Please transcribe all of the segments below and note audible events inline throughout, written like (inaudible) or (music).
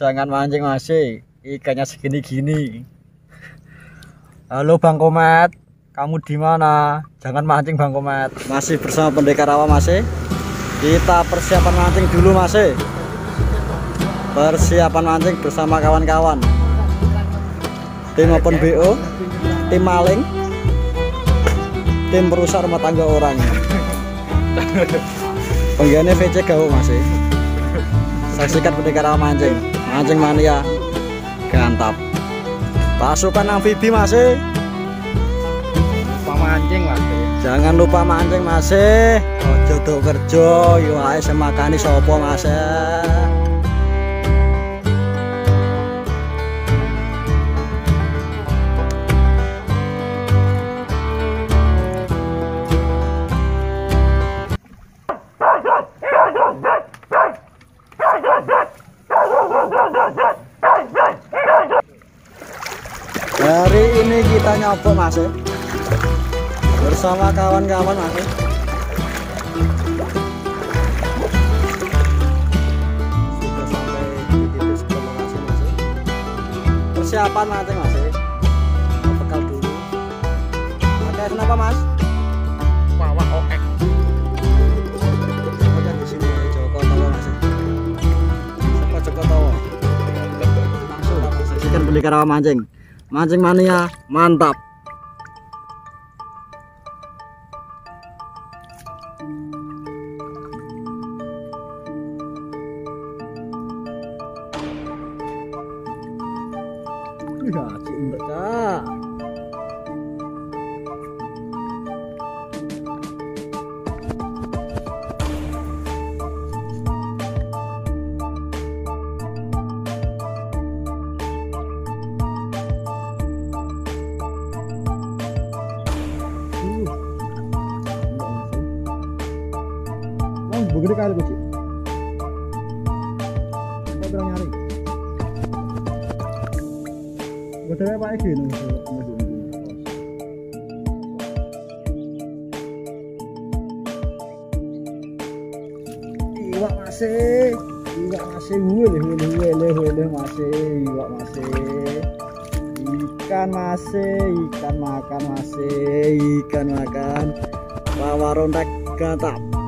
jangan mancing masih ikannya segini-gini. Halo Bang Komet. Kamu di mana? Jangan mancing Bang Komet. Masih bersama pendekar rawa masih kita persiapan mancing dulu masih persiapan mancing bersama kawan-kawan. Tim open BO tim maling tim perusahaan rumah tangga orang. (laughs) Penggiannya VC gaul masih saksikan pendekar rawa mancing mancing mania. Gantap. Pasukan amfibi masih lupa mancing masih jangan lupa mancing masih ojo tuh kerja yuk semakani sopo masih kita nyoba mas ya. Bersama kawan-kawan mas ya. Sudah sampai di titik lokasi mas ya. Persiapan nanti mas ya. Bekal dulu. Pakai kenapa mas? wawah oke di sini Joko mas ya. Joko? Langsung mas. Mancing. Mancing mania mantap. Ya, cinta. Begini kali kucing. Apa bilang nyari? Ada apa lagi nih. Iwak masih, iwak masih, wile wile wile wile masih, iwak masih, ikan masih, ikan makan masih, ikan makan, bawa rontek gantap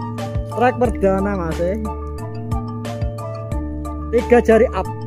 trek perdana mas eh. tiga jari up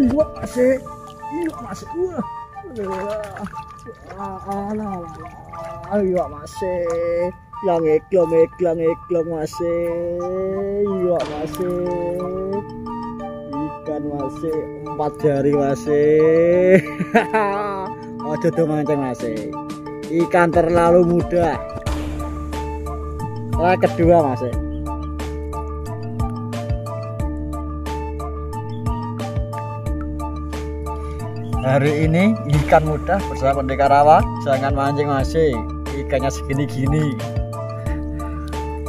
iwak masih iwak masih wah alah alah iwak masih klang eklang eklang eklang masih iwak masih ikan masih empat jari masih ojo tuh mancing masih ikan terlalu mudah Nah, kedua masih Hari ini ikan mudah bersama pendekar rawa. Jangan mancing masih Ikannya segini-gini.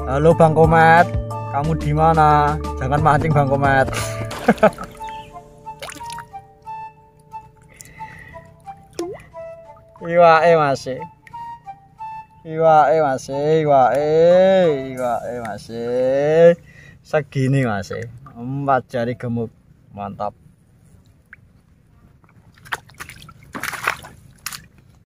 Halo Bang Komet. Kamu di mana? Jangan mancing Bang Komet. (laughs) Iwae masih Iwae masih Iwae Iwae masih Segini masih Empat jari gemuk. Mantap